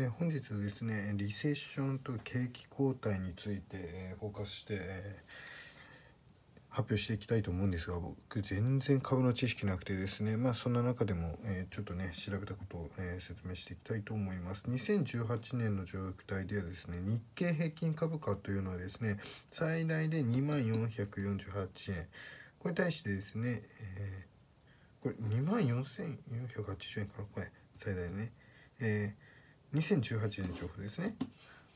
え、本日はですねリセッションと景気後退について、え、フォーカスして、え、発表していきたいと思うんですが僕全然株の知識なくてですねまあそんな中でも、えちょっとね調べたことを、え説明していきたいと思います。2018年の状態ではですね日経平均株価というのはですね最大で2万448円。これに対してですね、えこれ2万4480円からこれ最大ね。えー2018年情報ですね。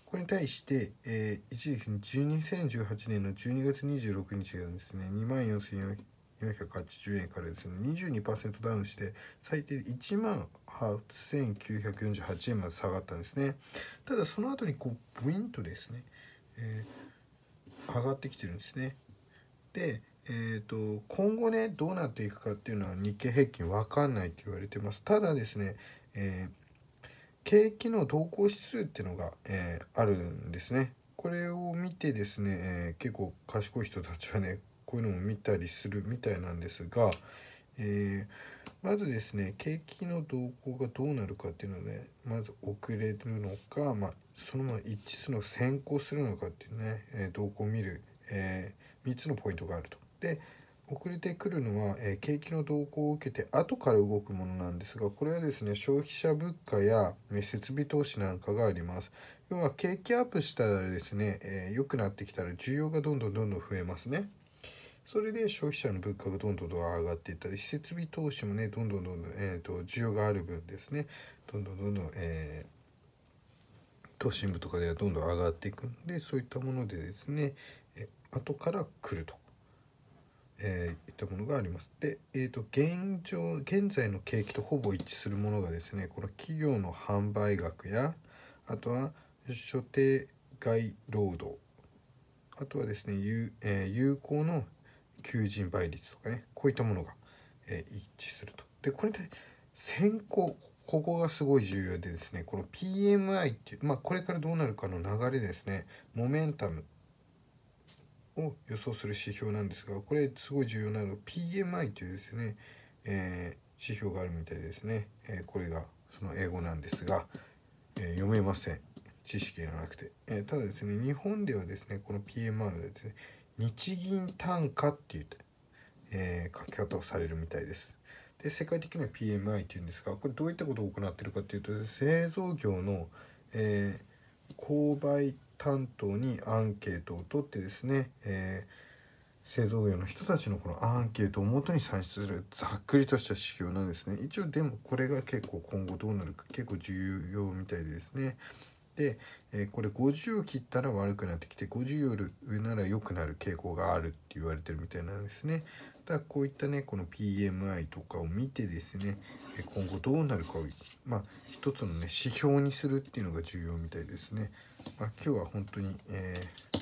これに対して、えー、一時期2018年の12月26日がですね、24,480円からですね、22%ダウンして、最低で18,948円まで下がったんですね。ただその後にこう、ブインとですね、えー、上がってきてるんですね。で、えーと、今後ねどうなっていくかっていうのは日経平均分かんないって言われてますただですね、えー景気の動向指数っていうのが、えー、あるんですね。これを見てですね、えー、結構賢い人たちはねこういうのを見たりするみたいなんですが、えー、まずですね景気の動向がどうなるかっていうのでまず遅れるのか、まあ、そのまま一致するのが先行するのかっていうね、え動向を見る、え3つのポイントがあると。で遅れてくるのは、えー、景気の動向を受けて後から動くものなんですがこれはですね消費者物価や、ね、設備投資なんかがあります。要は景気アップしたらですね、えー、良くなってきたら需要がどんどんどんどん増えますね。それで消費者の物価がどんどんどん上がっていったり設備投資もねどんどんどんどん、えーと、需要がある分ですね。どんどんどんどん、えー、都心部とかではどんどん上がっていくんでそういったものでですね、え後から来ると。えー、いったものがあります。で、えーと、現状現在の景気とほぼ一致するものがですねこの企業の販売額やあとは所定外労働あとはですね有,、えー、有効の求人倍率とかねこういったものが、えー、一致すると。でこれで先行ここがすごい重要でですねこの PMI っていうまあこれからどうなるかの流れですねモメンタムを予想する指標なんですがこれすごい重要なの PMI というですね、えー、指標があるみたいですね、えー、これがその英語なんですが、えー、読めません。知識がなくて、えただですね日本ではですねこの PMI はですね日銀単価っていう、え書き方をされるみたいです。で世界的には PMI っていうんですがこれどういったことを行っているかっていうと製造業の、え購買担当にアンケートを取ってですね、えー、製造業の人たちのこのアンケートをもとに算出するざっくりとした指標なんですね。一応でもこれが結構今後どうなるか結構重要みたいでですね。で、え、これ50を切ったら悪くなってきて50より上なら良くなる傾向があるって言われてるみたいなんですねだこういったねこの PMI とかを見てですね今後どうなるかをまあ一つのね指標にするっていうのが重要みたいですね。まあ、今日は本当に、えー、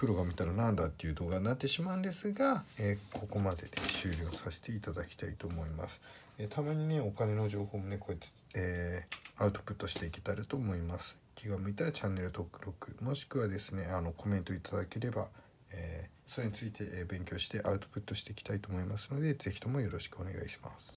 プロが見たらなんだっていう動画になってしまうんですが、えー、ここまでで終了させていただきたいと思います。えー、たまにねお金の情報もねこうやって、えアウトプットしていけたらと思います。気が向いたらチャンネル登録もしくはですねあのコメントいただければ、えそれについて勉強してアウトプットしていきたいと思いますので是非ともよろしくお願いします。